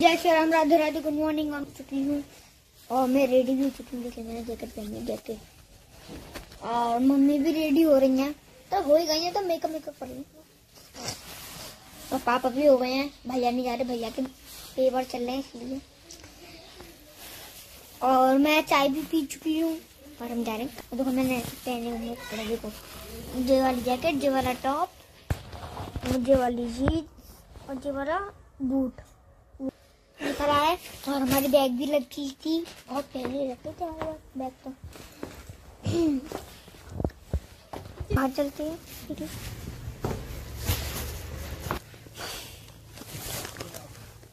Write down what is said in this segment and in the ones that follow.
जय Shri Ram Radhe Radhe good morning आ चुकी हूँ। और मैं रेडी भी चुकी हूँ देखिए मैंने जैकेट पहनी जैकेट और मम्मी भी रेडी हो रही हैं। तो हो ही गई है तो मेकअप मेकअप कर रही हूँ। और पापा भी हो गए हैं, भैया नहीं जा रहे, भैया के पेपर चल रहे हैं, इसलिए। और मैं चाय भी पी चुकी हूँ। और हम जा रहे हैं। देखो, मैंने पहने हुए कपड़े, देखो। ये वाली जैकेट ये वाला टॉप ये वाली जीन्स और ये वाला बूट रहा है और हमारी बैग भी रखी थी बहुत पहले रखे थे हमारे बैग तो। बाहर चलते हैं। ठीक है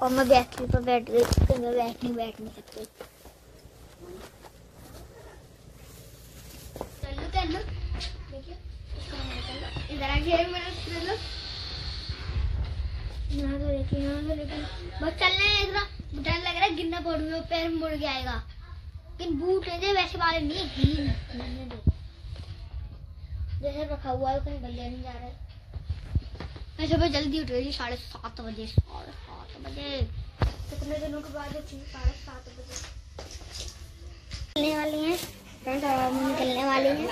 और मैं बैग के ऊपर बैठ गई तो मैं बैठ नहीं बैठ नहीं सकती। चलो चलो। देखिए मेरा तो तो चलना डर लग रहा है गिरना पड़ूँगा पैर मुड़ के आएगा लेकिन बूट है, वैसे वाले नहीं हील जैसे रखा हुआ है, कहीं भैया नहीं जा रहा। है मैं सुबह जल्दी उठ रही थी, साढ़े सात बजे, साढ़े सात बजे। कितने दिनों के बाद उठी, साढ़े सात बजे। निकलने वाली हैं। निकलने वाली हैं।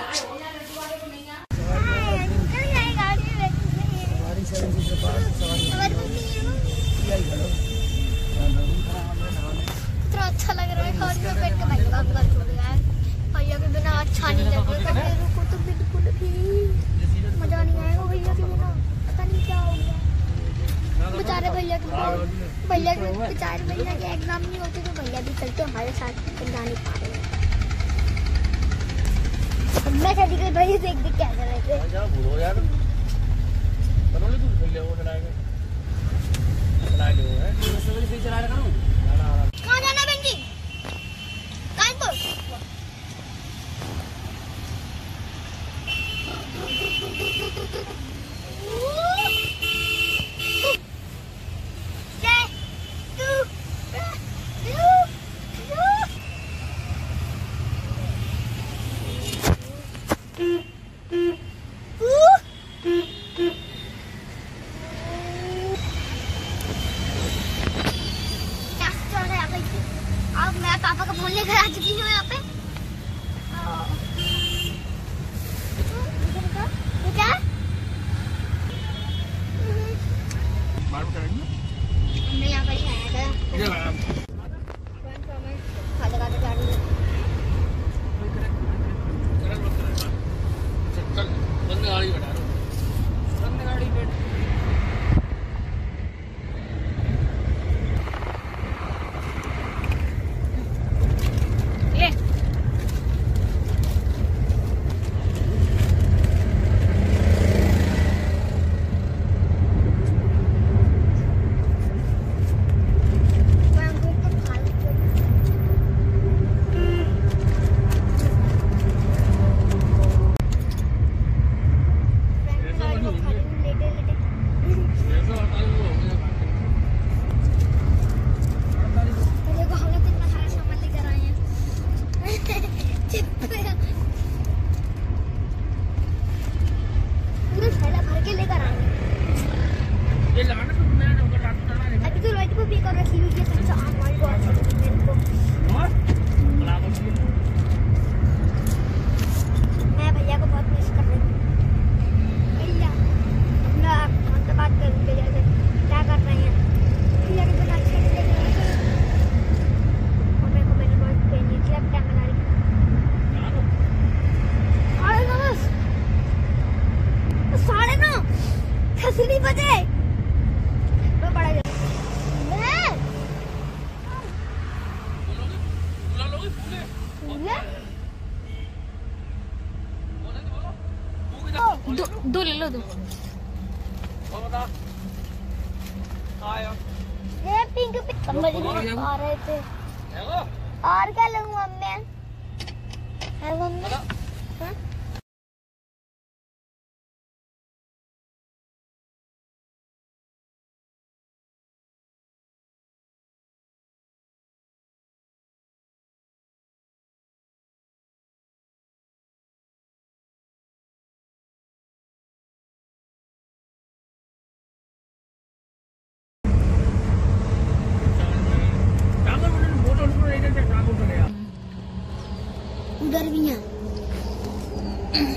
का घर छूट गया है। भैया के बिना अच्छा नहीं लगेगा मेरे को तो बिल्कुल भी। मज़ा नहीं आएगा भैया के बिना। पता नहीं क्या हो गया। बेचारे भैया के भैया के बेचारे भैया के एग्ज़ाम नहीं होते तो भैया भी चलते हमारे साथ जा नहीं पा रहे मैं शादी कर भैया देख देख क्या कर रहे थे। दो ले लो दो ये पिंक पिंक आ रहे थे और क्या लूँगा मैं mm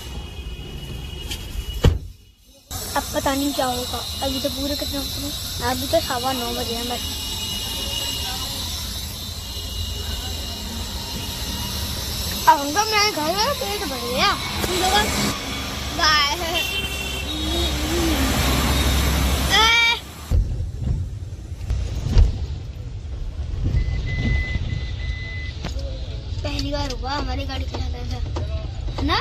अब पता नहीं क्या होगा। अभी तो पूरे कितने बजे? अभी तो सवा नौ बजे हैं बस। अब मेरे घर में पेट भर गया। गाय पहली बार हुआ, हमारी गाड़ी चलाता था है ना?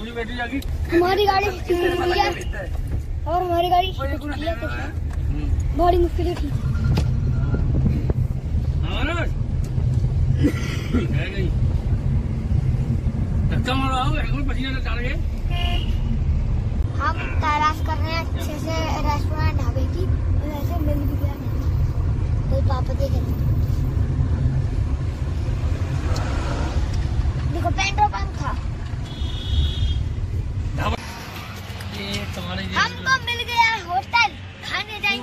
पूरी बैटरी जागी। हमारी गाड़ी और हमारी गाड़ी तो बड़ी मुश्किल थी हम तलाश कर रहे हैं अच्छे से रेस्टोरेंट ढाबे की। ऐसे मिल भी गया। कोई पापा देख रहे देखो पेट्रोल पंप था।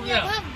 Yeah.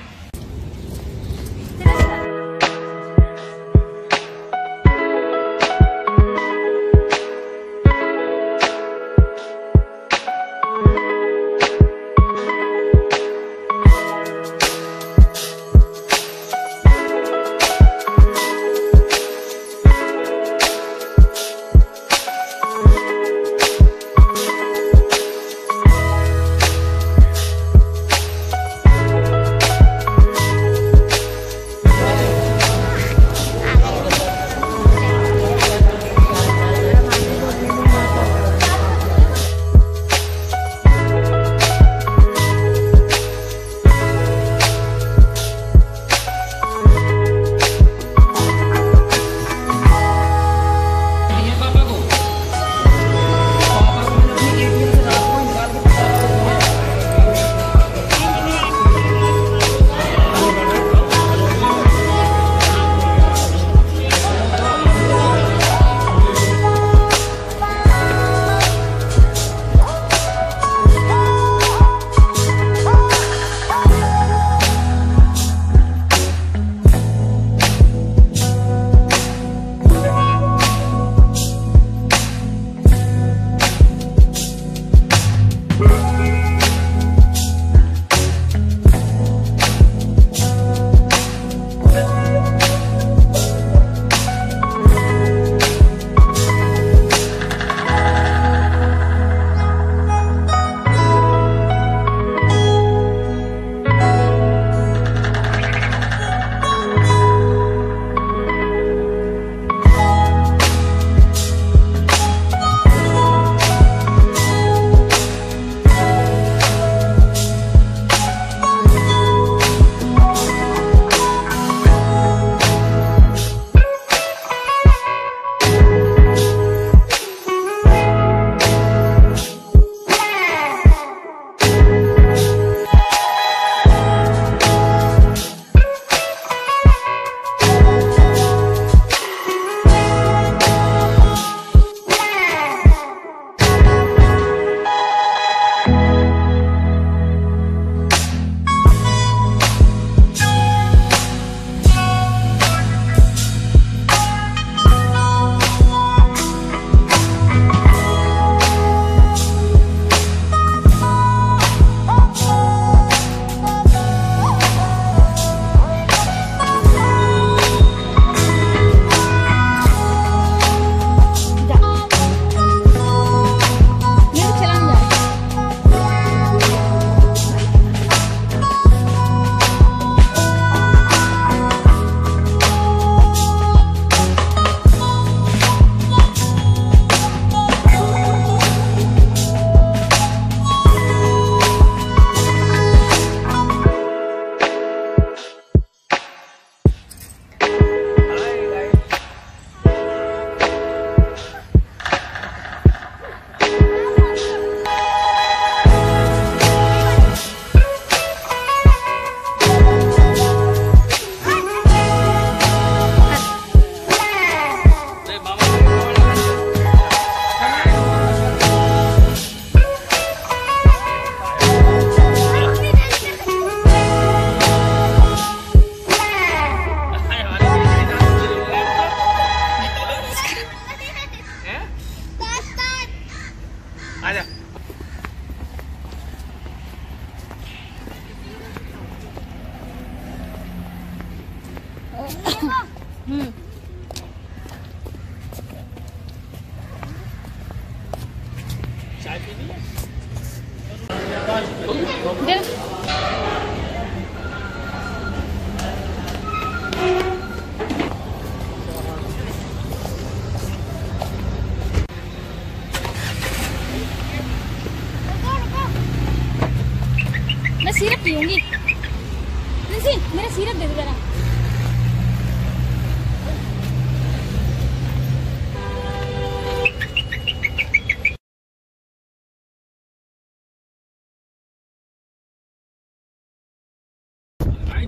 Aja.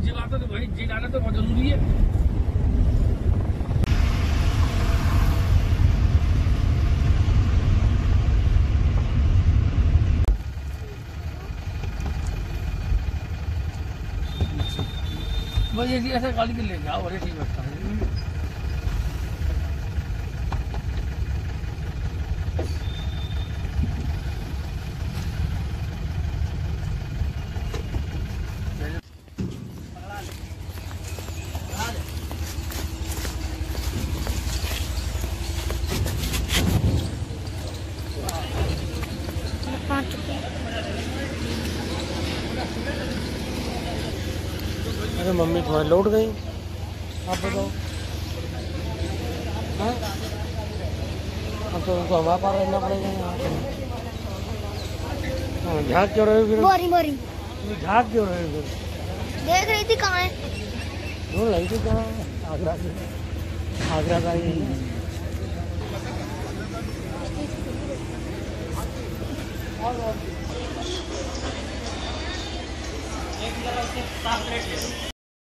भाई जलाता तो भाई जलाना तो बहुत ज़रूरी है। बस ऐसे गाड़ी के ले जाओ, अरे ठीक लगता है तुम्हारी लौट गई आप बताओ। हाँ? अब तो उनको हवा पार रहना पड़ेगा यहाँ हाँ, झाँक क्यों रहे हो फिर? बोरी बोरी झाँक क्यों रहे हो फिर? देख रही थी कहाँ है। ढूंढ रही थी कहाँ? आगरा से। आगरा का ही है।